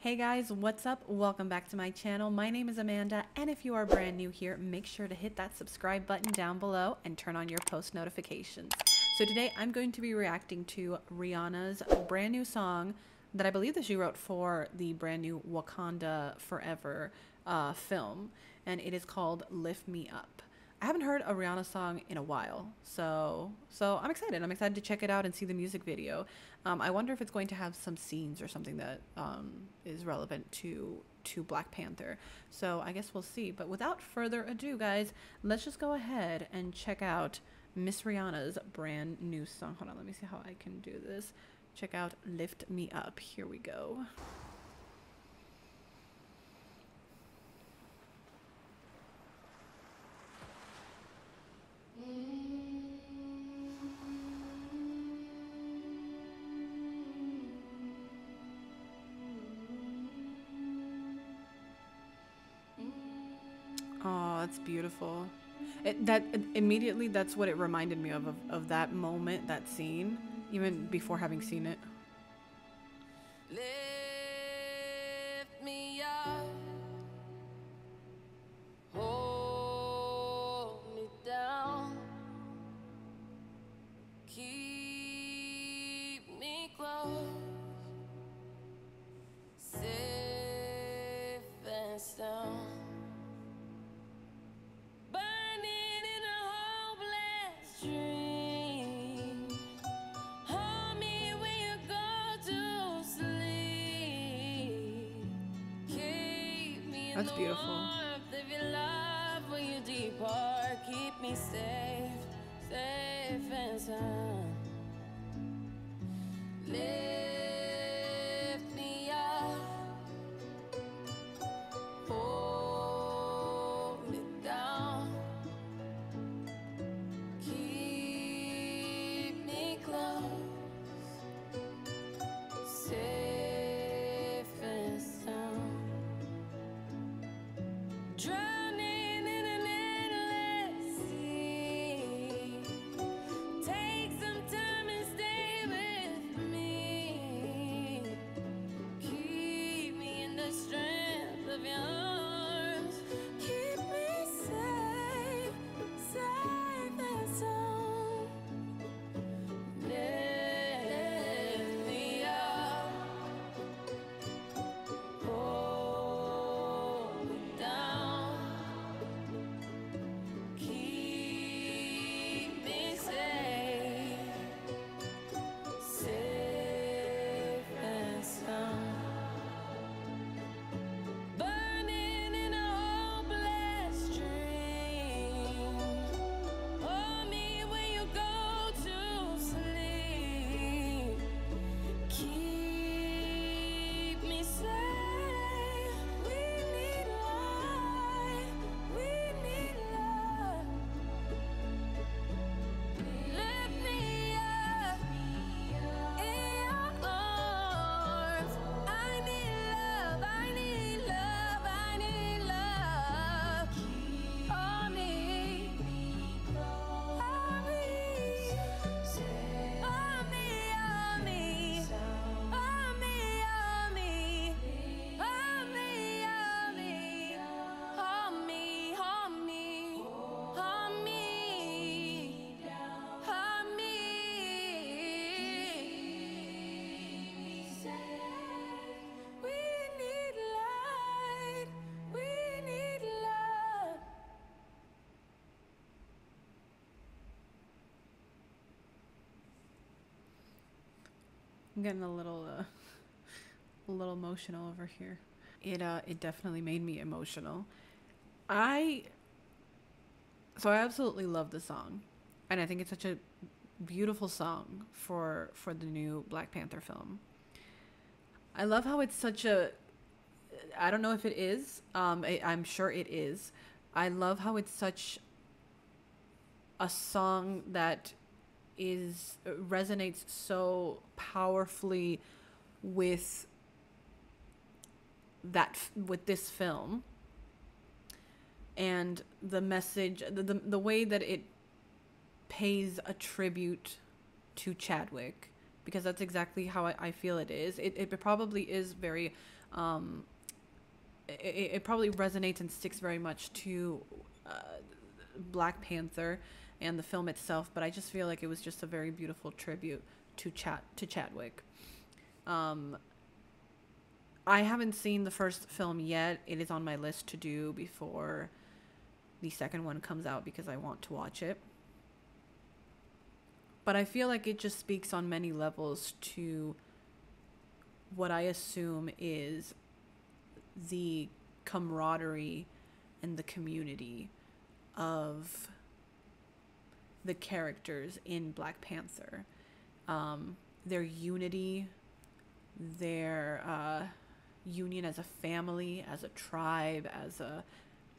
Hey guys, what's up? Welcome back to my channel. My name is Amanda, and if you are brand new here, make sure to hit that subscribe button down below and turn on your post notifications. So today I'm going to be reacting to Rihanna's brand new song that I believe that she wrote for the brand new Wakanda Forever uh, film, and it is called Lift Me Up. I haven't heard a Rihanna song in a while, so so I'm excited. I'm excited to check it out and see the music video. Um, I wonder if it's going to have some scenes or something that um, is relevant to to Black Panther. So I guess we'll see. But without further ado, guys, let's just go ahead and check out Miss Rihanna's brand new song. Hold on, let me see how I can do this. Check out "Lift Me Up." Here we go. That's beautiful. It, that immediately, that's what it reminded me of, of, of that moment, that scene, even before having seen it. That's beautiful. I'm getting a little uh, a little emotional over here. It uh it definitely made me emotional. I so I absolutely love the song. And I think it's such a beautiful song for for the new Black Panther film. I love how it's such a I don't know if it is. Um I, I'm sure it is. I love how it's such a song that is resonates so powerfully with that with this film and the message the, the the way that it pays a tribute to Chadwick because that's exactly how I, I feel it is. It, it probably is very, um, it, it probably resonates and sticks very much to uh, Black Panther and the film itself, but I just feel like it was just a very beautiful tribute to Chat to Chadwick. Um, I haven't seen the first film yet. It is on my list to do before the second one comes out because I want to watch it. But I feel like it just speaks on many levels to what I assume is the camaraderie and the community of the characters in Black Panther. Um, their unity, their uh, union as a family, as a tribe, as a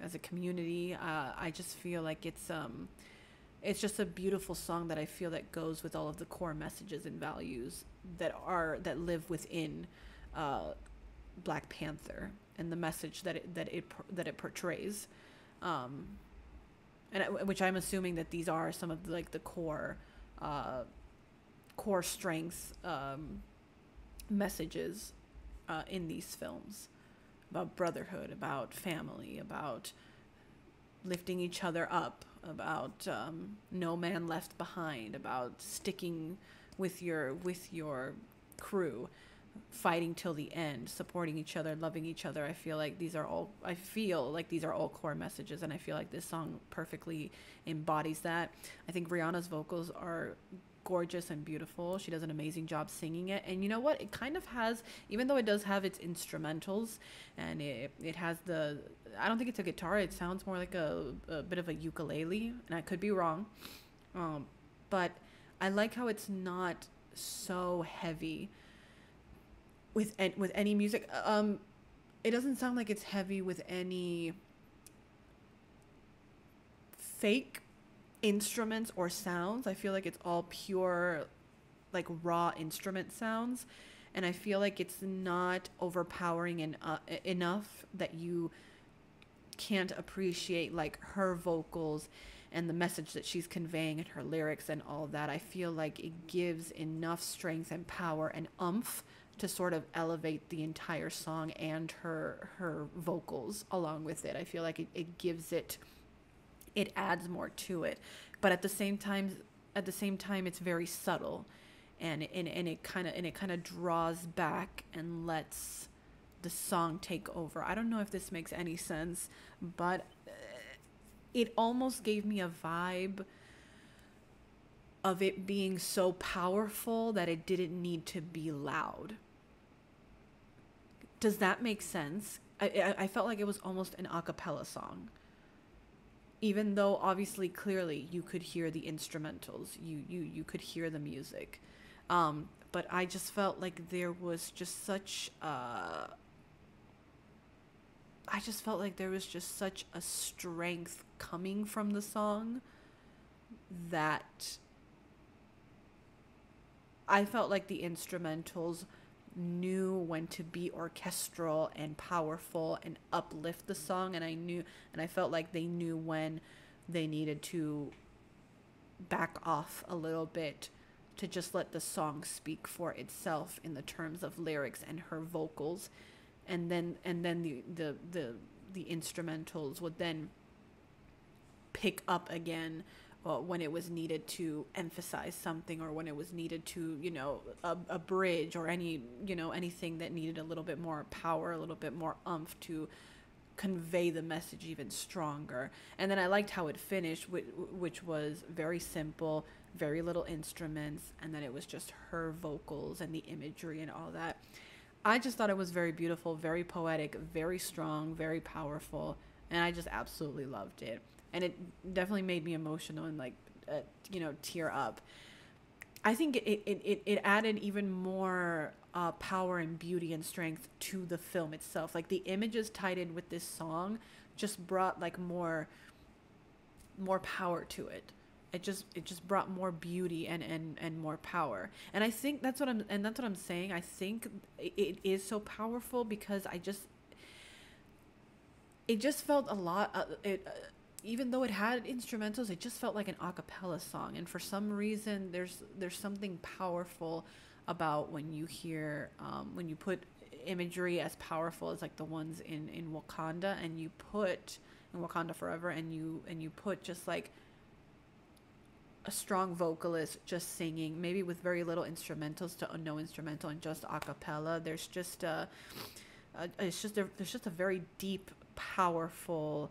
as a community. Uh, I just feel like it's um, it's just a beautiful song that I feel that goes with all of the core messages and values that are that live within uh, Black Panther and the message that it that it that it portrays. Um, and which I'm assuming that these are some of the, like the core uh, core strengths um, messages uh, in these films about brotherhood, about family, about lifting each other up, about um, no man left behind, about sticking with your with your crew fighting till the end, supporting each other, loving each other. I feel like these are all I feel like these are all core messages and I feel like this song perfectly embodies that. I think Rihanna's vocals are gorgeous and beautiful. She does an amazing job singing it. And you know what? It kind of has even though it does have its instrumentals and it it has the I don't think it's a guitar. It sounds more like a, a bit of a ukulele, and I could be wrong. Um, but I like how it's not so heavy with with any music. Um, it doesn't sound like it's heavy with any fake instruments or sounds. I feel like it's all pure, like raw instrument sounds, and I feel like it's not overpowering and uh, enough that you can't appreciate like her vocals and the message that she's conveying in her lyrics and all that. I feel like it gives enough strength and power and umph to sort of elevate the entire song and her her vocals along with it. I feel like it, it gives it it adds more to it. But at the same time at the same time it's very subtle and and, and it kind of and it kind of draws back and lets the song take over. I don't know if this makes any sense, but uh, it almost gave me a vibe of it being so powerful that it didn't need to be loud. Does that make sense? I, I, felt like it was almost an a cappella song. Even though obviously clearly you could hear the instrumentals, you you you could hear the music. Um, but I just felt like there was just such uh I just felt like there was just such a strength coming from the song that I felt like the instrumentals knew when to be orchestral and powerful and uplift the song and I knew and I felt like they knew when they needed to back off a little bit to just let the song speak for itself in the terms of lyrics and her vocals. And then and then the the the, the instrumentals would then pick up again uh, when it was needed to emphasize something or when it was needed to you know a, a bridge or any you know anything that needed a little bit more power a little bit more umph to convey the message even stronger. And then i liked how it finished which, which was very simple very little instruments and then it was just her vocals and the imagery and all that. I just thought it was very beautiful very poetic very strong very powerful and i just absolutely loved it and it definitely made me emotional and like uh, you know tear up. I think it, it, it, it added even more uh, power and beauty and strength to the film itself. Like the images tied in with this song just brought like more more power to it. It just it just brought more beauty and and and more power. And i think that's what i'm and that's what i'm saying. I think it, is so powerful because i just it just felt a lot uh, it uh, even though it had instrumentals, it just felt like an a cappella song. And for some reason, there's there's something powerful about when you hear um, when you put imagery as powerful as like the ones in in Wakanda and you put in Wakanda Forever and you and you put just like a strong vocalist just singing maybe with very little instrumentals to no instrumental and just a cappella there's just a, a it's just a, there's just a very deep powerful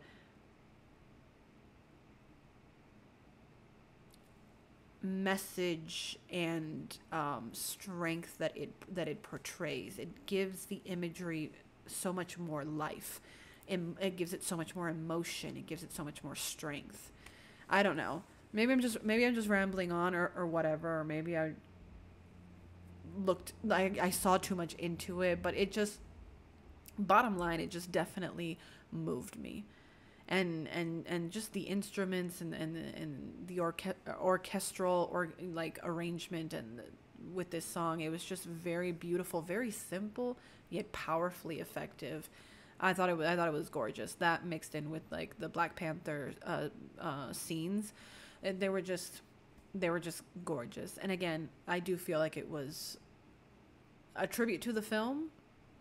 message and um, strength that it that it portrays. It gives the imagery so much more life. It, it gives it so much more emotion. It gives it so much more strength. I don't know. Maybe I'm just maybe I'm just rambling on or, or whatever. Or maybe I looked I, I saw too much into it, but it just bottom line it just definitely moved me and and and just the instruments and and and the orche- orchestral or like arrangement and the, with this song it was just very beautiful very simple yet powerfully effective. I thought it was i thought it was gorgeous. That mixed in with like the black panther uh, uh, scenes they were just they were just gorgeous. And again i do feel like it was a tribute to the film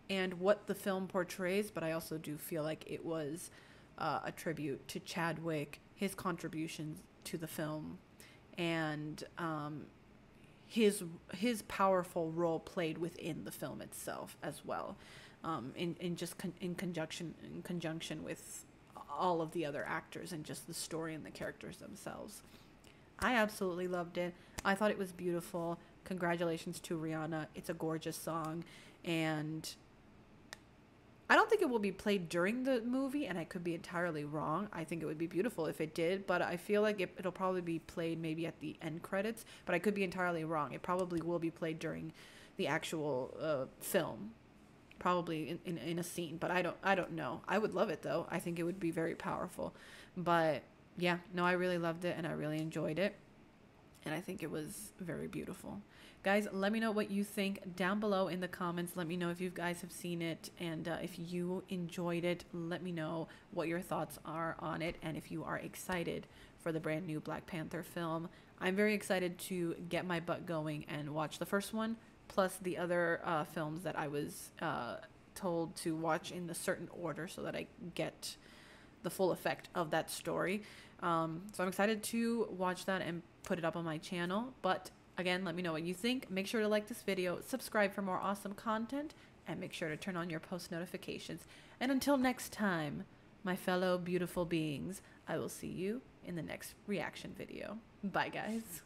and what the film portrays but i also do feel like it was uh, a tribute to Chadwick, his contributions to the film, and um, his his powerful role played within the film itself as well, um, in in just con- in conjunction in conjunction with all of the other actors and just the story and the characters themselves. I absolutely loved it. I thought it was beautiful. Congratulations to Rihanna. It's a gorgeous song and I don't think it will be played during the movie, and I could be entirely wrong. I think it would be beautiful if it did, but I feel like it, it'll probably be played maybe at the end credits, but I could be entirely wrong. It probably will be played during the actual uh, film, probably in, in, in a scene, but I don't I don't know. I would love it though. I think it would be very powerful, but yeah, no, I really loved it and I really enjoyed it, and I think it was very beautiful. Guys, let me know what you think down below in the comments. Let me know if you guys have seen it and uh, if you enjoyed it. Let me know what your thoughts are on it and if you are excited for the brand new Black Panther film. I'm very excited to get my butt going and watch the first one, plus the other uh, films that I was uh, told to watch in a certain order so that I get the full effect of that story. Um, so I'm excited to watch that and put it up on my channel. But Again, let me know what you think. Make sure to like this video, subscribe for more awesome content, and make sure to turn on your post notifications. And until next time, my fellow beautiful beings, I will see you in the next reaction video. Bye, guys.